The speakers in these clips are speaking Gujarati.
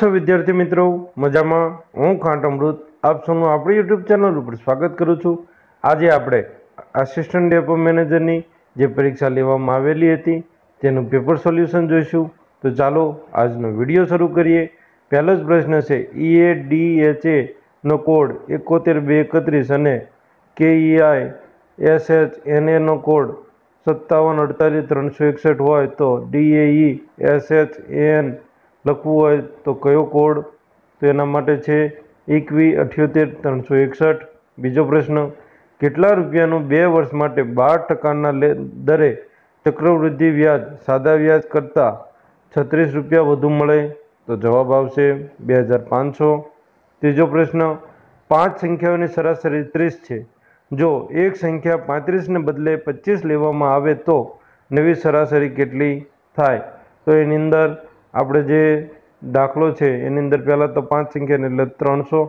છો વિદ્યાર્થી મિત્રો? મજામાં? હું ખાંટ અમૃત. આપ સૌનું આપણી યુટ્યુબ ચેનલ ઉપર સ્વાગત કરું છું. આજે આપણે આસિસ્ટન્ટ ડેપો મેનેજરની જે પરીક્ષા લેવામાં આવેલી હતી, તેનું પેપર સોલ્યુશન જોઈશું. તો ચાલો, આજનો વીડિયો શરૂ કરીએ. પહેલો જ પ્રશ્ન છે E A D H A no code એકોતેર બે એકત્રીસ અને K E I S H N એનો કોડ સત્તાવન અડતાલીસ ત્રણસો એકસઠ હોય તો ડીએઈ એસ એચ એન લખવું હોય તો કયો કોડ? તો એના માટે છે એકવી અઠ્યોતેર ત્રણસો એકસઠ. બીજો પ્રશ્ન, કેટલા રૂપિયાનું બે વર્ષ માટે બાર ટકાના લે, દરે ચક્રવૃદ્ધિ વ્યાજ, સાદા વ્યાજ કરતાં છત્રીસ રૂપિયા વધુ મળે? તો જવાબ આવશે બે હજાર પાંચસો. ત્રીજો પ્રશ્ન, પાંચ સંખ્યાઓની સરાસરી ત્રીસ છે. જો એક સંખ્યા પાંત્રીસને બદલે પચીસ લેવામાં આવે તો નવી સરાસરી કેટલી થાય? તો એની અંદર આપણે જે દાખલો છે, એની અંદર પહેલાં તો પાંચ સંખ્યાને એટલે ત્રણસો,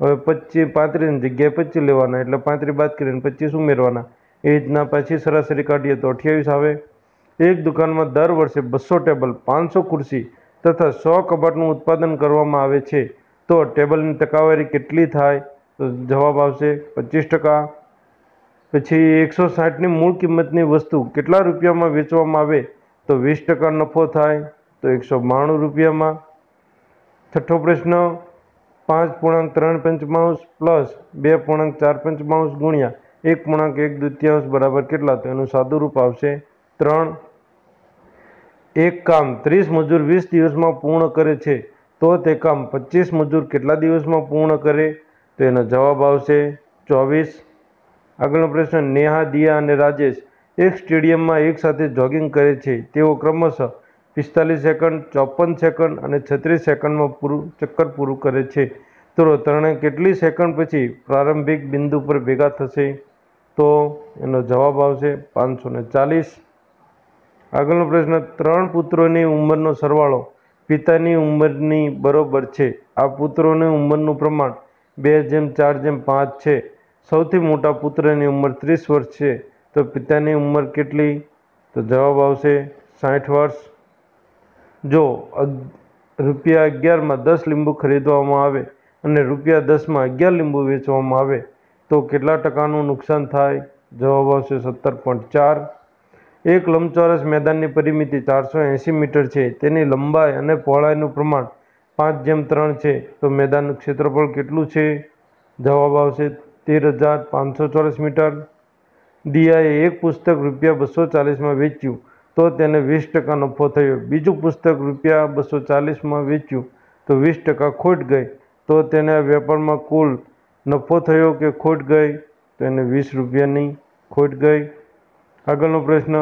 હવે પચીસ પાંત્રીસની જગ્યાએ પચીસ લેવાના, એટલે પાંત્રીસ બાદ કરીને પચીસ ઉમેરવાના. એ રીતના પછી સરાસરી કાઢીએ તો અઠ્યાવીસ આવે. એક દુકાનમાં દર વર્ષે બસો ટેબલ, પાંચસો ખુરશી તથા સો કબાટનું ઉત્પાદન કરવામાં આવે છે. તો ટેબલની ટકાવારી કેટલી થાય? તો જવાબ આવશે પચીસ ટકા. પછી એકસો સાઠની મૂળ કિંમતની વસ્તુ કેટલા રૂપિયામાં વેચવામાં આવે? તો વીસ ટકા નફો થાય. તો એકસો બાણું રૂપિયામાં છઠ્ઠો પ્રશ્ન, પાંચ પૂર્ણાંક ત્રણ પંચમાંશ પ્લસ બે પૂર્ણાંક ચાર પંચમાંશ ગુણ્યા એક પૂર્ણાંક એક દ્વિતીયાંશ બરાબર કેટલા? તો એનું સાદું રૂપ આવશે ત્રણ. એક કામ ત્રીસ મજૂર વીસ દિવસમાં પૂર્ણ કરે છે, તો તે કામ પચીસ મજૂર કેટલા દિવસમાં પૂર્ણ કરે? તો એનો જવાબ આવશે ચોવીસ. આગળનો પ્રશ્ન, નેહા, દિયા અને રાજેશ એક સ્ટેડિયમમાં એકસાથે જોગિંગ કરે છે, તેઓ ક્રમશઃ પિસ્તાલીસ સેકન્ડ, ચોપન સેકન્ડ અને છત્રીસ સેકન્ડમાં પૂરું, ચક્કર પૂરું કરે છે. તો ત્રણે કેટલી સેકન્ડ પછી પ્રારંભિક બિંદુ પર ભેગા થશે? તો એનો જવાબ આવશે પાંચસો ને ચાલીસ. આગળનો પ્રશ્ન, ત્રણ પુત્રોની ઉંમરનો સરવાળો પિતાની ઉંમરની બરોબર છે. આ પુત્રોની ઉંમરનું પ્રમાણ બે જેમ, ચાર જેમ, પાંચ છે. સૌથી મોટા પુત્રની ઉંમર ત્રીસ વર્ષ છે. તો પિતાની ઉંમર કેટલી? તો જવાબ આવશે સાઠ વર્ષ. જો રૂપિયા અગિયારમાં દસ લીંબુ ખરીદવામાં આવે અને રૂપિયા દસમાં અગિયાર લીંબુ વેચવામાં આવે, તો કેટલા ટકાનું નુકસાન થાય? જવાબ આવશે સત્તર પોઈન્ટ ચાર. એક લંબચોરસ મેદાનની પરિમિતિ ચારસો એંસી મીટર છે. તેની લંબાઈ અને પહોળાઈનું પ્રમાણ પાંચ જેમ ત્રણ છે. તો મેદાનનું ક્ષેત્રફળ કેટલું છે? જવાબ આવશે તેર હજાર પાંચસો ચોરસ મીટર. દિયાએ એક પુસ્તક રૂપિયા બસો ચાલીસમાં વેચ્યું. તો તેને વીસ ટકા નફો થયો બીજું પુસ્તક રૂપિયા બસો ચાલીસમાં વેચ્યું તો વીસ ટકા ખોટ ગઈ. તો તેને વેપારમાં કુલ નફો થયો કે ખોટ ગઈ તો એને વીસ રૂપિયાની ખોટ ગઈ. આગળનો પ્રશ્ન,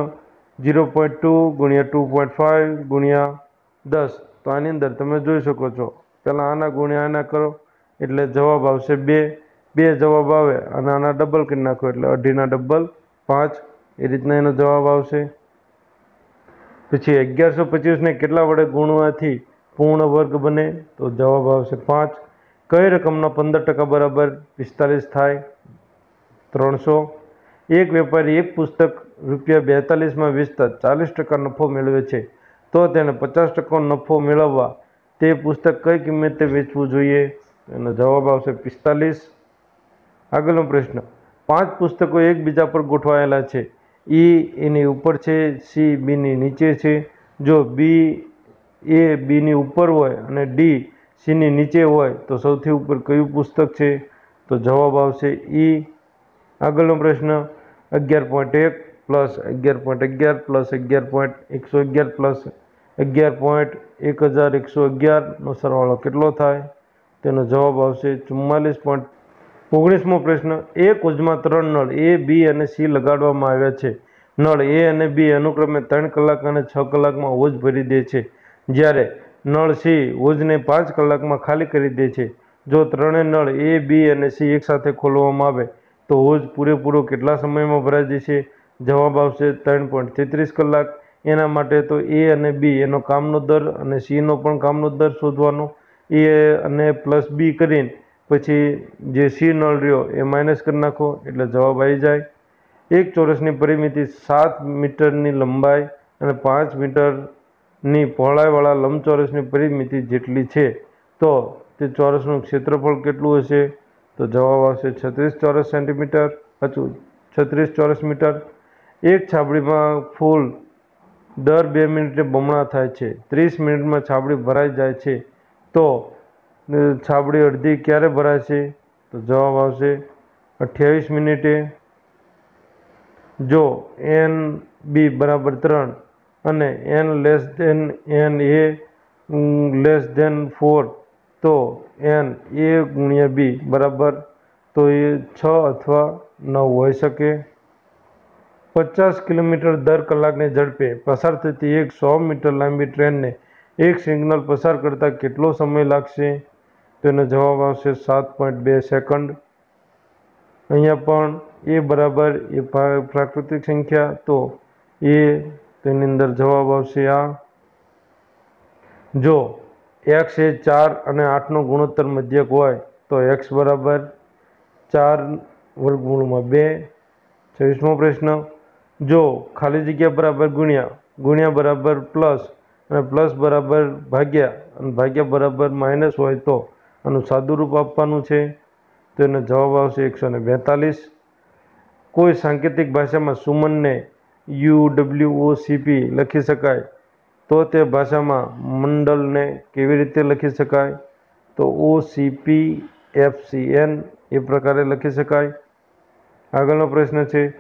ઝીરો પોઈન્ટ ટુ ગુણ્યા ટુ પોઈન્ટ ફાઇવ ગુણ્યા દસ. તો આની અંદર તમે જોઈ શકો છો. પહેલાં આના ગુણ્યા આના કરો, એટલે જવાબ આવશે બે. બે જવાબ આવે અને આના ડબલ કરી નાખો, એટલે અઢીના ડબલ પાંચ. એ રીતના એનો જવાબ આવશે. પછી અગિયારસો પચીસને કેટલા વડે ગુણવાથી પૂર્ણ વર્ગ બને? તો જવાબ આવશે પાંચ. કઈ રકમના પંદર ટકા બરાબર પિસ્તાલીસ થાય? ત્રણસો. એક વેપારી એક પુસ્તક રૂપિયા બેતાલીસમાં વેચતા ચાલીસ ટકા નફો મેળવે છે. તો તેને પચાસ ટકા નફો મેળવવા તે પુસ્તક કઈ કિંમતે વેચવું જોઈએ? એનો જવાબ આવશે પિસ્તાલીસ. આગળનો પ્રશ્ન. પાંચ પુસ્તકો એકબીજા પર ગોઠવાયેલા છે. ઈ એની ઉપર છે, સી બીની નીચે છે. જો બી એ બીની ઉપર હોય અને ડી સીની નીચે હોય, તો સૌથી ઉપર કયું પુસ્તક છે? તો જવાબ આવશે ઈ. આગળનો પ્રશ્ન, અગિયાર પોઈન્ટ એક પ્લસ અગિયાર પોઈન્ટ અગિયાર પ્લસ અગિયાર પોઈન્ટ એકસો અગિયાર પ્લસ અગિયાર પોઈન્ટ એક હજાર એકસો અગિયારનો સરવાળો કેટલો થાય? તેનો જવાબ આવશે ચુમ્માલીસ પોઈન્ટ ઓગણીસમો પ્રશ્ન એક ઉજમાં ત્રણ નળ એ, બી અને સી લગાડવામાં આવ્યા છે. નળ એ અને બી અનુક્રમે ત્રણ કલાક અને છ કલાકમાં હોજ ભરી દે છે. જ્યારે નળ સી હોજને પાંચ કલાકમાં ખાલી કરી દે છે. જો ત્રણેય નળ એ, બી અને સી એકસાથે ખોલવામાં આવે, તો હોજ પૂરેપૂરો કેટલા સમયમાં ભરાઈ જશે? જવાબ આવશે ત્રણ પોઈન્ટ તેત્રીસ કલાક. એના માટે તો એ અને બી એનો કામનો દર અને સીનો પણ કામનો દર શોધવાનો. એ અને પ્લસ બી કરીને પછી જે સી નળ રહ્યો એ માઇનસ કરી નાખો, એટલે જવાબ આવી જાય. એક ચોરસની પરિમિતિ સાત મીટરની લંબાઈ અને પાંચ મીટરની પહોળાઈવાળા લંબચોરસની પરિમિતિ જેટલી છે, તો તે ચોરસનું ક્ષેત્રફળ કેટલું હશે? તો જવાબ આવશે છત્રીસ ચોરસ સેન્ટીમીટર અચું છત્રીસ ચોરસ મીટર. એક છાબડીમાં ફૂલ દર બે મિનિટે બમણા થાય છે, ત્રીસ મિનિટમાં છાબડી ભરાઈ જાય છે. તો અ, છાબડી અડધી ક્યારે ભરાય છે તો જવાબ આવશે અઠ્યાવીસ મિનિટે. જો એન બી બરાબર ત્રણ અને n less than N A less than four તો એન એ ગુણ્યા બી બરાબર તો એ છ અથવા નવ હોઈ શકે. પચાસ કિલોમીટર દર કલાકની ઝડપે પસાર થતી એક સો મીટર લાંબી ટ્રેનને એક સિગ્નલ પસાર કરતાં કેટલો સમય લાગશે? તેનો જવાબ આવશે સાત પોઈન્ટ બે સેકન્ડ અહીંયા પણ એ બરાબર, એ પ્રાકૃતિક સંખ્યા, તો એ તેની અંદર જવાબ આવશે આ. જો એક્સ એ ચાર અને આઠનો ગુણોત્તર મધ્યક હોય, તો એક્સ બરાબર ચાર વર્ગમૂળમાં બે. છવ્વીસમો પ્રશ્ન, જો ખાલી જગ્યા બરાબર ગુણ્યા ગુણ્યા બરાબર પ્લસ અને પ્લસ બરાબર ભાગ્યા અને ભાગ્યા બરાબર માઇનસ હોય તો આનું સાદુરૂપ આપવાનું છે. તો એનો જવાબ આવશે એકસો ને બેતાલીસ. કોઈ સાંકેતિક ભાષામાં સુમનને U W O C P લખી શકાય. તો તે ભાષામાં મંડળને કેવી રીતે લખી શકાય? તો O C P F C N એ પ્રકારે લખી શકાય. આગળનો પ્રશ્ન છે,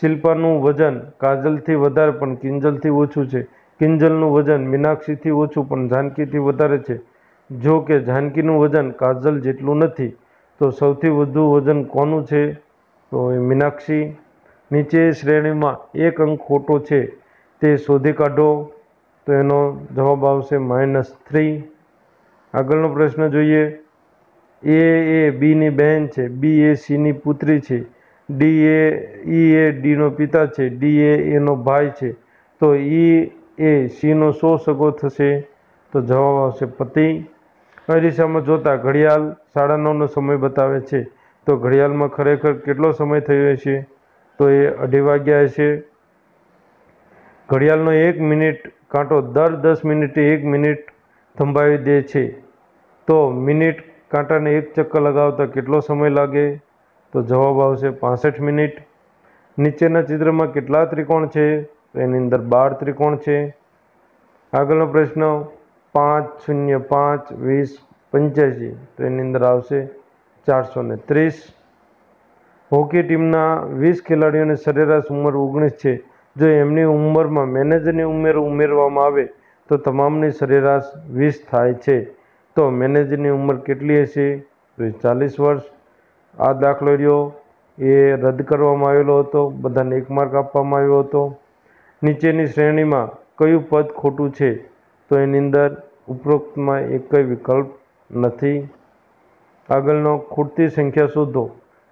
શિલ્પાનું વજન કાજલથી વધારે પણ કિંજલથી ઓછું છે. કિંજલનું વજન મીનાક્ષીથી ઓછું પણ જાનકીથી વધારે છે. જો કે જાનકીનું વજન કાજલ જેટલું નથી, તો સૌથી વધુ વજન કોનું છે? તો એ મીનાક્ષી. નીચે શ્રેણીમાં એક અંક ખોટો છે, તે શોધી કાઢો. તો એનો જવાબ આવશે માઇનસ થ્રી. આગળનો પ્રશ્ન જોઈએ. એ એ બીની બહેન છે, બી એ સીની પુત્રી છે, ડી એ, ઈ એ ડીનો પિતા છે, ડી એ એનો ભાઈ છે, તો ઈ એ સીનો સો સગો થશે. તો જવાબ આવશે પતિ. અરીસામાં જોતા ઘડિયાળ સાડા નવનો સમય બતાવે છે? તો ઘડિયાળમાં ખરેખર કેટલો સમય થયો હશે? તો એ અઢી વાગ્યા હશે. ઘડિયાળનો એક મિનિટ કાંટો દર દસ મિનિટે એક મિનિટ થંભાવી દે છે. તો મિનિટ કાંટાને એક ચક્કર લગાવતા કેટલો સમય લાગે? તો જવાબ આવશે પાસઠ મિનિટ. નીચેના ચિત્રમાં કેટલા ત્રિકોણ છે? તો એની અંદર બાર ત્રિકોણ છે. આગળનો પ્રશ્ન પાંચ શૂન્ય પાંચ વીસ પંચ્યાસી તો એની અંદર આવશે ચારસો ને ત્રીસ. હોકી ટીમના વીસ ખેલાડીઓની સરેરાશ ઉંમર ઓગણીસ છે. જો એમની ઉંમરમાં મેનેજરની ઉંમર ઉમેરવામાં આવે તો તમામની સરેરાશ વીસ થાય છે. તો મેનેજરની ઉંમર કેટલી હશે? તો ચાલીસ વર્ષ. આ દાખલો રહ્યો. એ રદ કરવામાં આવેલો હતો. બધાને એક માર્ક આપવામાં આવ્યો હતો. નીચેની શ્રેણીમાં કયું પદ ખોટું છે? તો એની અંદર ઉપરોક્તમાં એકય વિકલ્પ નથી. આગળનો ખૂટતી સંખ્યા શોધો,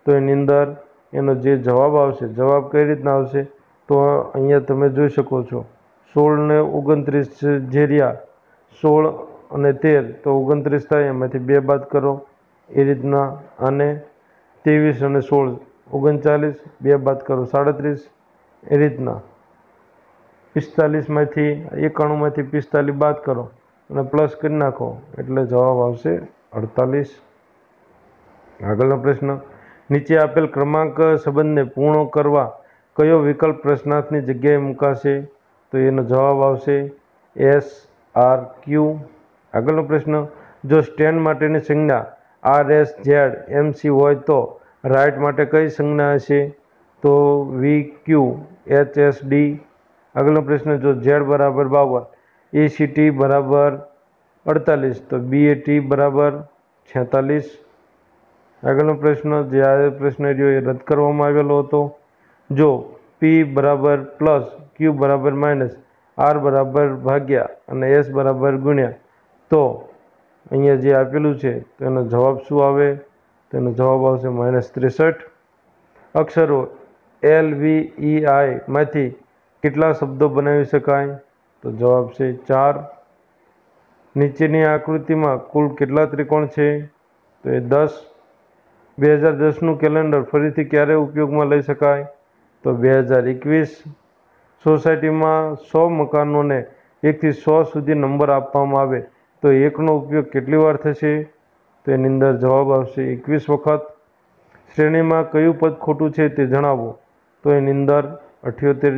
તો એની અંદર એનો જે જવાબ આવશે, જવાબ કઈ રીતના આવશે? તો અહીંયા તમે જોઈ શકો છો, સોળ ને ઓગણત્રીસ ઝેરિયા સોળ અને તેર, તો ઓગણત્રીસ થાય, એમાંથી બે બાદ કરો, એ રીતના, અને ત્રેવીસ અને સોળ, ઓગણચાલીસ, બે બાદ કરો, સાડત્રીસ, એ રીતના. પિસ્તાલીસમાંથી એકાણુંમાંથી પિસ્તાલીસ બાદ કરો અને પ્લસ કરી નાખો. એટલે જવાબ આવશે અડતાલીસ. આગળનો પ્રશ્ન, નીચે આપેલ ક્રમાંક સંબંધને પૂર્ણ કરવા કયો વિકલ્પ પ્રશ્નાર્થની જગ્યાએ મુકાશે? તો એનો જવાબ આવશે એસ આર ક્યુ આગળનો પ્રશ્ન, જો સ્ટેન્ડ માટેની સંજ્ઞા R S Z M C હોય તો રાઇટ માટે કઈ સંજ્ઞા હશે? તો V Q H S D આગળનો પ્રશ્ન જો ઝેડ બરાબર બાવન એ સી ટી બરાબર અડતાલીસ, તો બી એ ટી બરાબર છેતાલીસ. આગળનો પ્રશ્ન જે આ પ્રશ્ન રહ્યો એ રદ કરવામાં આવેલો હતો. જો પી બરાબર પ્લસ ક્યુ બરાબર માઇનસ આર બરાબર ભાગ્યા અને એસ બરાબર ગુણ્યા, તો અહીંયા જે આપેલું છે તેનો જવાબ શું આવે? તેનો જવાબ આવશે માઇનસ ત્રેસઠ. અક્ષરો એલ વી ઈ આઈમાંથી કેટલા શબ્દો બનાવી શકાય? તો જવાબ છે ચાર. નીચેની આકૃતિમાં કુલ કેટલા ત્રિકોણ છે? તો એ દસ. બે હજાર દસનું કેલેન્ડર ફરીથી ક્યારે ઉપયોગમાં લઈ શકાય? તો બે હજાર એકવીસ. સોસાયટીમાં સો મકાનોને એકથી સો સુધી નંબર આપવામાં આવે તો એકનો ઉપયોગ કેટલી વાર થશે? તો એની અંદર જવાબ આવશે એકવીસ વખત. શ્રેણીમાં કયું પદ ખોટું છે તે જણાવો. તો એની અંદર અઠ્યોતેર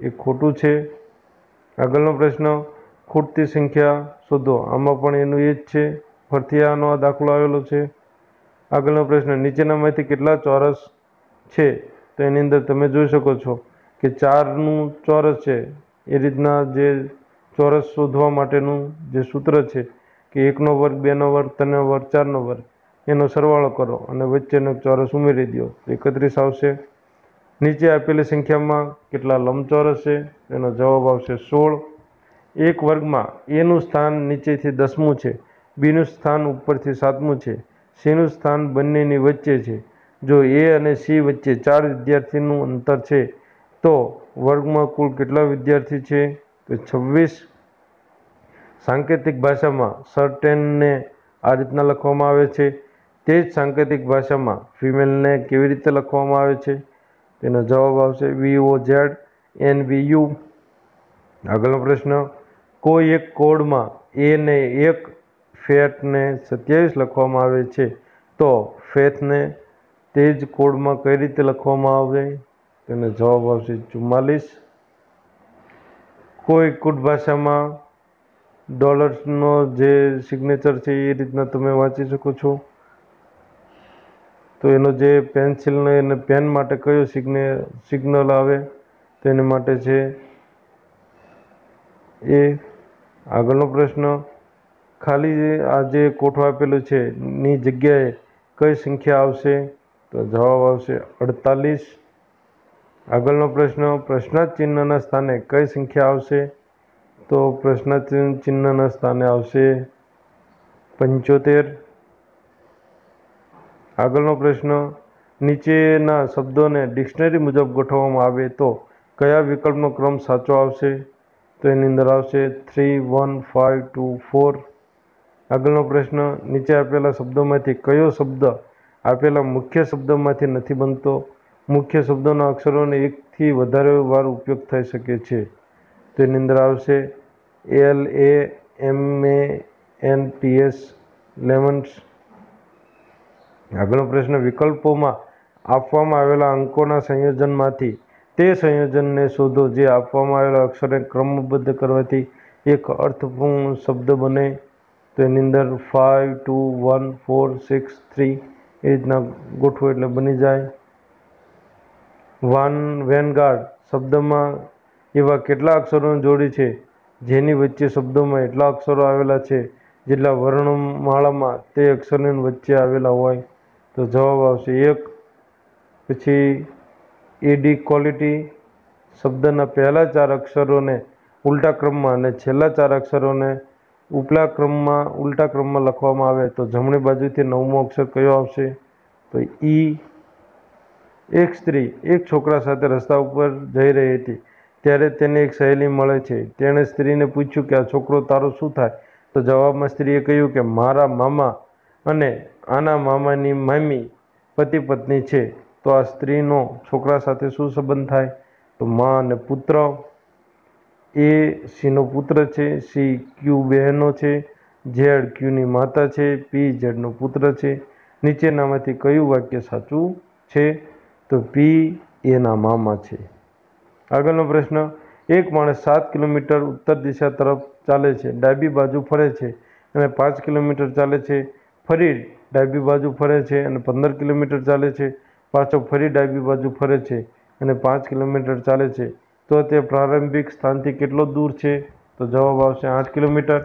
એ ખોટું છે? આગળનો પ્રશ્ન, ખૂટતી સંખ્યા શોધો. આમાં પણ એનું એ જ છે ફરતી આનો આ દાખલો આવેલો છે. આગળનો પ્રશ્ન, નીચેનામાંથી કેટલા ચોરસ છે? તો એની અંદર તમે જોઈ શકો છો કે ચારનું ચોરસ છે. એ રીતના જે ચોરસ શોધવા માટેનું જે સૂત્ર છે કે એકનો વર્ગ, બેનો વર્ગ, ત્રણનો વર્ગ, ચારનો વર્ગ, એનો સરવાળો કરો અને વચ્ચેનો ચોરસ ઉમેરી દો. એકત્રીસ આવશે. નીચે આપેલી સંખ્યામાં કેટલા લંબચોરસ છે? એનો જવાબ આવશે સોળ. એક વર્ગમાં એનું સ્થાન નીચેથી દસમું છે. બીનું સ્થાન ઉપરથી સાતમું છે. સીનું સ્થાન બંનેની વચ્ચે છે. જો એ અને સી વચ્ચે ચાર વિદ્યાર્થીનું અંતર છે, તો વર્ગમાં કુલ કેટલા વિદ્યાર્થી છે? તો છવ્વીસ. સાંકેતિક ભાષામાં સર્ટેનને આ રીતના લખવામાં આવે છે. તે જ સાંકેતિક ભાષામાં ફિમેલને કેવી રીતે લખવામાં આવે છે? તેનો જવાબ આવશે V O Z N V U આગળનો પ્રશ્ન, કોઈ એક કોડમાં એ ને એક ફેટને સત્યાવીસ લખવામાં આવે છે, તો ફેથને તે જ કોડમાં કઈ રીતે લખવામાં આવે? તેનો જવાબ આવશે ચુમ્માલીસ. કોઈ કુટ ભાષામાં ડોલર્સનો જે સિગ્નેચર છે એ રીતના તમે વાંચી શકો છો. તો એનો જે પેન્સિલને અને પેન માટે કયો સિગ્ને, સિગ્નલ આવે તેને માટે છે એ આગળનો પ્રશ્ન. ખાલી આ જે કોઠો આપેલું છે, ની જગ્યાએ કઈ સંખ્યા આવશે? તો જવાબ આવશે અડતાલીસ. આગળનો પ્રશ્ન પ્રશ્નાર્થ ચિહ્નના સ્થાને કઈ સંખ્યા આવશે? તો પ્રશ્નાર્થ ચિહ્નના સ્થાને આવશે પંચોતેર. આગળનો પ્રશ્ન, નીચેના શબ્દોને ડિક્શનરી મુજબ ગોઠવવામાં આવે તો કયા વિકલ્પનો ક્રમ સાચો આવશે? તો એની અંદર આવશે three one five two four આગળનો પ્રશ્ન, નીચે આપેલા શબ્દોમાંથી કયો શબ્દ આપેલા મુખ્ય શબ્દોમાંથી નથી બનતો? મુખ્ય શબ્દોના અક્ષરોને એકથી વધારે વાર ઉપયોગ થઈ શકે છે. તો એની અંદર આવશે L A M A N T S lemons આગળનો પ્રશ્ન, વિકલ્પોમાં આપવામાં આવેલા અંકોના સંયોજનમાંથી તે સંયોજનને શોધો જે આપવામાં આવેલા અક્ષરને ક્રમબદ્ધ કરવાથી એક અર્થપૂર્ણ શબ્દ બને. તો એની અંદર five two one four six three એ રીતના ગોઠવો એટલે બની જાય. વાન વેનગાર્ડ શબ્દમાં એવા કેટલા અક્ષરોની જોડી છે? જેની વચ્ચે શબ્દોમાં એટલા અક્ષરો આવેલા છે જેટલા વર્ણમાળામાં તે અક્ષરની વચ્ચે આવેલા હોય. તો જવાબ આવશે એક. પછી એડી ક્વોલિટી શબ્દના પહેલા ચાર અક્ષરોને ઉલટા ક્રમમાં અને છેલ્લા ચાર અક્ષરોને ઉપલા ક્રમમાં, ઉલટા ક્રમમાં લખવામાં આવે તો જમણી બાજુથી નવમો અક્ષર કયો આવશે? તો ઈ એક સ્ત્રી, એક છોકરા સાથે રસ્તા ઉપર જઈ રહી હતી. ત્યારે તેને એક સહેલી મળે છે. તેણે સ્ત્રીને પૂછ્યું કે, આ છોકરો તારો શું થાય? તો જવાબમાં સ્ત્રીએ કહ્યું કે, મારા મામા અને આના મામાની મામી પતિ પત્ની છે. તો આ સ્ત્રીનો છોકરા સાથે શું સંબંધ થાય? તો મા અને પુત્ર. એ સીનો પુત્ર છે, સી ક્યુ બહેનો છે, ઝેડ ક્યુની માતા છે, પી ઝેડનો પુત્ર છે. નીચેનામાંથી કયું વાક્ય સાચું છે? તો પી એના મામા છે. આગળનો પ્રશ્ન, એક માણસ સાત કિલોમીટર ઉત્તર દિશા તરફ ચાલે છે, ડાબી બાજુ ફરે છે અને પાંચ કિલોમીટર ચાલે છે, ફરી ડાબી બાજુ ફરે છે અને પંદર કિલોમીટર ચાલે છે. પાછો ફરી ડાબી બાજુ ફરે છે અને પાંચ કિલોમીટર ચાલે છે. તો તે પ્રારંભિક સ્થાનથી કેટલો દૂર છે? તો જવાબ આવશે આઠ કિલોમીટર.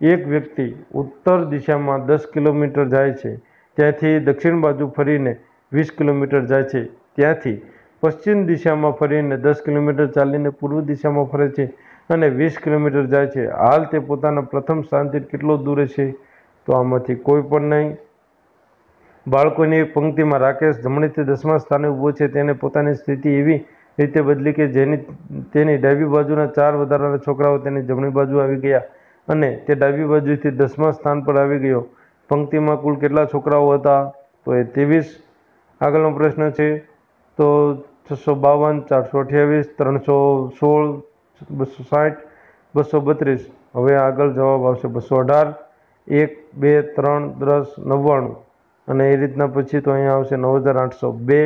એક વ્યક્તિ ઉત્તર દિશામાં દસ કિલોમીટર જાય છે. ત્યાંથી દક્ષિણ બાજુ ફરીને વીસ કિલોમીટર જાય છે. ત્યાંથી પશ્ચિમ દિશામાં ફરીને દસ કિલોમીટર ચાલીને પૂર્વ દિશામાં ફરે છે અને વીસ કિલોમીટર જાય છે. હાલ તે પોતાના પ્રથમ સ્થાનથી કેટલો દૂર છે તો આમાંથી કોઈ પણ નહીં. બાળકોની પંક્તિમાં રાકેશ જમણીથી દસમા સ્થાને ઊભો છે. તેને પોતાની સ્થિતિ એવી રીતે બદલી કે જેની તેની ડાબી બાજુના ચાર વધારાના છોકરાઓ તેની જમણી બાજુ આવી ગયા અને તે ડાબી બાજુથી દસમા સ્થાન પર આવી ગયો. પંક્તિમાં કુલ કેટલા છોકરાઓ હતા? તો એ ત્રેવીસ. આગળનો પ્રશ્ન છે, તો છસો બાવન, ચારસો અઠ્યાવીસ, ત્રણસો સોળ, બસો સાઠ, બસો બત્રીસ. હવે આગળ જવાબ આવશે બસો અઢાર. એક, બે, ત્રણ, દસ, નવ્વાણું. અને એ રીતના પછી તો અહીંયા આવશે નવ હજાર આઠસો બે.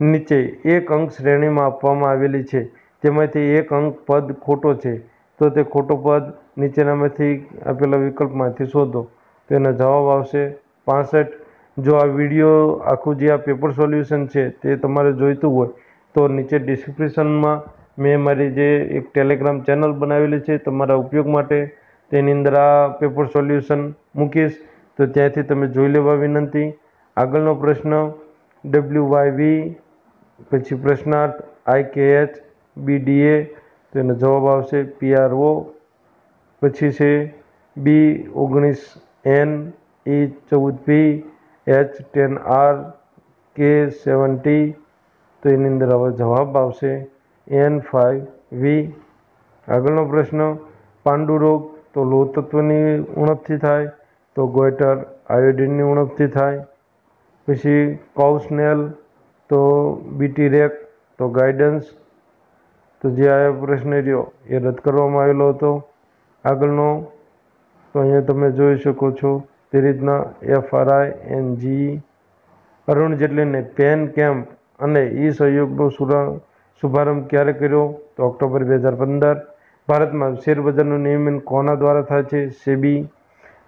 નીચે એક અંક શ્રેણીમાં આપવામાં આવેલી છે. તેમાંથી એક અંક પદ ખોટો છે. તો તે ખોટો પદ નીચેનામાંથી આપેલા વિકલ્પમાંથી શોધો. તો એનો જવાબ આવશે પાસઠ. જો આ વીડિયો આખું જે આ પેપર સોલ્યુશન છે તે તમારે જોઈતું હોય, તો નીચે ડિસ્ક્રિપ્શનમાં મેં મારી જે એક ટેલિગ્રામ ચેનલ બનાવેલી છે, તમારા ઉપયોગ માટે તેની અંદર આ પેપર સોલ્યુશન મૂકીશ. તો ત્યાંથી તમે જોઈ લેવા વિનંતી. આગળનો પ્રશ્ન ડબલ્યુ વાય વી પછી પ્રશ્નાર્થ આઈ કે એચ બી ડી એ તો એનો જવાબ આવશે પી આર ઓ પછી છે બી ઓગણીસ એન ઈ ચૌદ P H ten R K seventy તો એની અંદર હવે જવાબ આવશે એન ફાઇવ વી આગળનો પ્રશ્ન પાંડુ રોગ તો લોહ તત્વની ઉણપથી થાય તો ગોઈટર આયોડિનની ઉણપથી થાય. પછી કૌસનેલ તો બીટી રેક, તો ગાઈડન્સ. તો જે આ પ્રશ્ન રહ્યો એ રદ કરવામાં આવેલો હતો. આગળનો, તો અહીંયા તમે જોઈ શકો છો તે રીતના F R I N G Arun જેટલીને pen camp અને ઈ સહયોગનો સુરા, શુભારંભ ક્યારે કર્યો? તો ઓક્ટોબર બે હજાર પંદર. ભારતમાં શેરબજારનું નિયમન કોના દ્વારા થાય છે? સેબી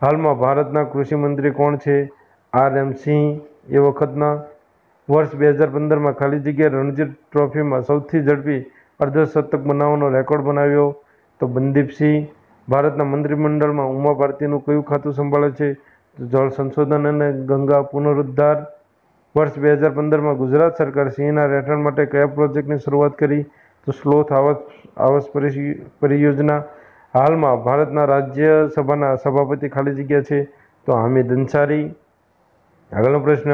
હાલમાં ભારતના કૃષિ મંત્રી કોણ છે? આર એમ સિંહ. એ વખતના વર્ષ બે હજાર પંદરમાં ખાલી જગ્યાએ રણજી ટ્રોફીમાં સૌથી ઝડપી અર્ધશતક બનાવવાનો રેકોર્ડ બનાવ્યો. તો મનદીપસિંહ ભારતના મંત્રીમંડળમાં ઉમા ભારતીનું કયું ખાતું સંભાળે છે? તો જળ સંશોધન અને ગંગા પુનરુદ્ધાર. વર્ષ બે હજાર પંદરમાં ગુજરાત સરકાર સિંહના રહેઠાણ માટે કયા પ્રોજેક્ટની શરૂઆત કરી? તો સ્લોથ આવાસ આવાસ પરિ- પરિયોજના. હાલમાં ભારતના રાજ્યસભાના સભાપતિ ખાલી જગ્યા છે તો હામિદ અંસારી. આગળનો પ્રશ્ન,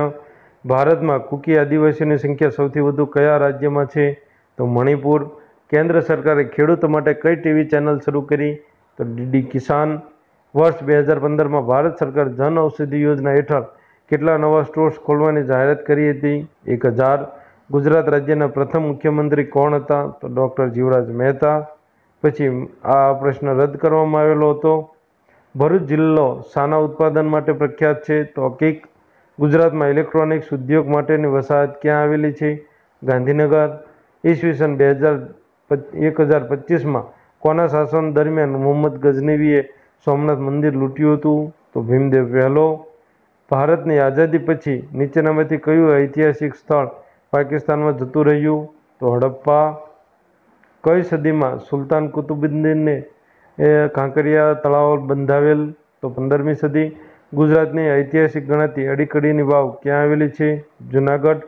ભારતમાં કુકી આદિવાસીઓની સંખ્યા સૌથી વધુ કયા રાજ્યમાં છે? તો મણિપુર. કેન્દ્ર સરકારે ખેડૂતો માટે કઈ ટીવી ચેનલ શરૂ કરી? તો ડીડી કિસાન. વર્ષ બે હજાર પંદરમાં ભારત સરકાર જન ઔષધિ યોજના હેઠળ કેટલા નવા સ્ટોર્સ ખોલવાની જાહેરાત કરી હતી? એક હજાર. ગુજરાત રાજ્યના પ્રથમ મુખ્યમંત્રી કોણ હતા? તો ડૉક્ટર જીવરાજ મહેતા. પછી આ પ્રશ્ન રદ કરવામાં આવેલો હતો. ભરૂચ જિલ્લો શાના ઉત્પાદન માટે પ્રખ્યાત છે. તો હકીક ગુજરાતમાં ઇલેક્ટ્રોનિક્સ ઉદ્યોગ માટેની વસાહત ક્યાં આવેલી છે? ગાંધીનગર. ઈસવીસન બે હજાર એક હજાર પચીસમાં કોના શાસન દરમિયાન મોહમ્મદ ગઝનવીએ સોમનાથ મંદિર લૂંટ્યું હતું? તો ભીમદેવ પહેલો. ભારતની આઝાદી પછી નીચેનામાંથી કયું ઐતિહાસિક સ્થળ પાકિસ્તાનમાં જતું રહ્યું? તો હડપ્પા. કઈ સદીમાં સુલતાન કુતુબુદ્દીનને કાંકરિયા તળાવ બંધાવેલ? તો પંદરમી સદી ગુજરાતની ઐતિહાસિક ગણાતી અડીકડીની વાવ ક્યાં આવેલી છે? જુનાગઢ,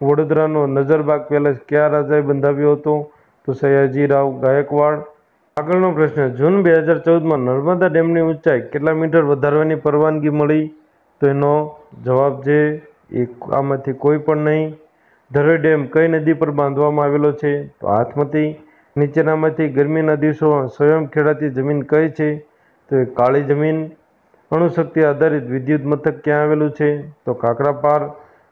વડોદરાનો નજરબાગ પેલેસ કયા રાજાએ બંધાવ્યો હતો? તો સયાજીરાવ ગાયકવાડ. આગળનો પ્રશ્ન, જૂન બે હજાર ચૌદમાં નર્મદા ડેમની ઊંચાઈ કેટલા મીટર વધારવાની પરવાનગી મળી? તો એનો જવાબ છે એ આમાંથી કોઈ પણ નહીં. ધરોઈ ડેમ કઈ નદી પર બાંધવામાં આવેલો છે? તો હાથમતી નીચેનામાંથી ગરમીના દિવસો સ્વયં ખેડાતી જમીન કઈ છે, તો એ કાળી જમીન. અણુશક્તિ આધારિત વિદ્યુત મથક ક્યાં આવેલું છે? તો કાકરાપાર,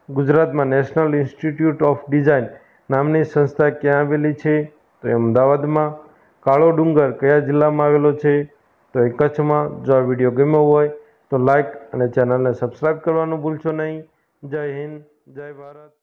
ગુજરાતમાં નેશનલ ઇન્સ્ટિટ્યૂટ ઓફ ડિઝાઇન નામની સંસ્થા ક્યાં આવેલી છે? તો એ અમદાવાદમાં. કાળો ડુંગર કયા જિલ્લામાં આવેલો છે? તો એ કચ્છમાં. જો આ વીડિયો ગમ્યો હોય, તો લાઇક અને ચેનલને સબસ્ક્રાઈબ કરવાનું ભૂલશો નહીં. જય હિન્દ, જય ભારત.